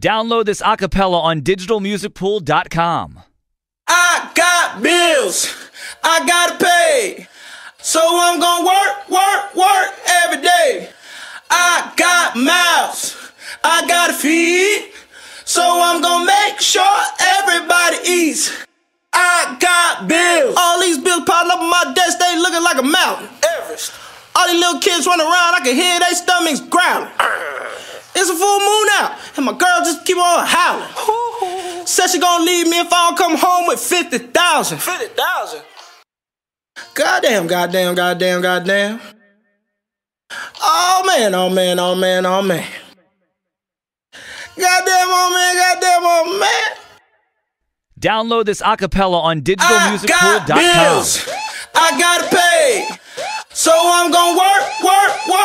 Download this acapella on digitalmusicpool.com. I got bills, I gotta pay. So I'm gonna work, work, work every day. I got mouths, I gotta feed. So I'm gonna make sure everybody eats. I got bills. All these bills piling up on my desk, they looking like a mountain. Everest. All these little kids running around, I can hear their stomachs growling. It's a full moon out, and my girl just keep on howling. Said she gonna leave me if I don't come home with 50,000. 50,000? Goddamn, goddamn, goddamn, goddamn. Oh man, oh man, oh man, oh man. Goddamn, oh man, goddamn, oh man. Download this acapella on I got digitalmusicpool.com. bills. I gotta pay. So I'm gonna work, work, work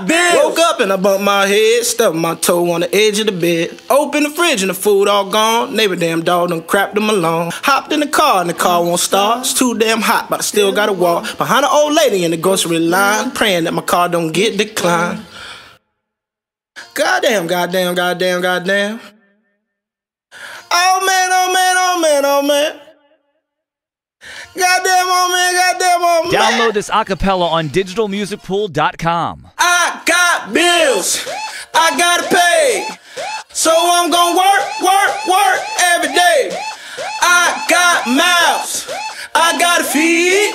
I bills. Woke up and I bumped my head, stubbed my toe on the edge of the bed. Open the fridge and the food all gone. Neighbor damn dog done crapped them alone. Hopped in the car and the car won't start. It's too damn hot, but I still gotta walk behind an old lady in the grocery line, praying that my car don't get declined. Goddamn, goddamn, goddamn, goddamn. Oh man, oh man, oh man, oh man. Goddamn, oh man, goddamn, oh man. Download this acapella on digitalmusicpool.com. Bills, I gotta pay. So I'm gonna work, work, work every day. I got mouths, I gotta feed.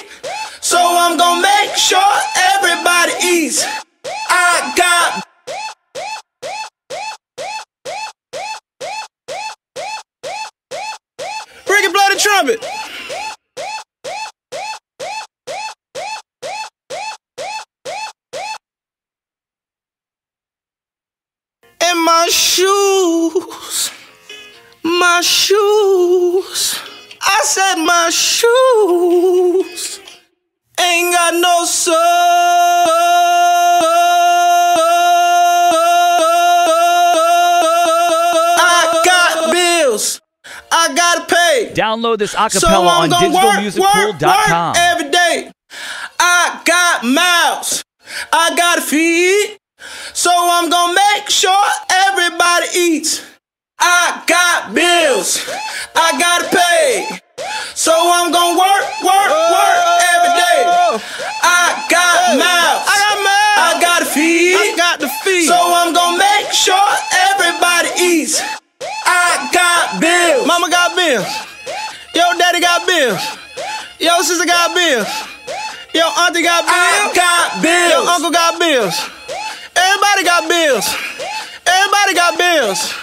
So I'm gonna make sure everybody eats. I got trumpet. Shoes, my shoes. I said my shoes ain't got no soul. I got bills, I gotta pay. Download this acapella I'm on gonna work, work, digitalmusicpool.com. every day. I got mouths, I gotta feed. So I'm gonna make sure everybody eats. I got bills, I gotta pay. So I'm gonna work, work, work every day. I got mouths, I got mouths, I gotta feed. I got to feed. So I'm gonna make sure everybody eats. I got bills. Mama got bills. Yo, daddy got bills. Yo, sister got bills. Yo, auntie got bills. I got bills. Yo, uncle got bills. Everybody got bills. Everybody got bills.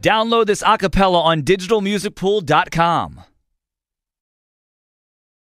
Download this acapella on digitalmusicpool.com.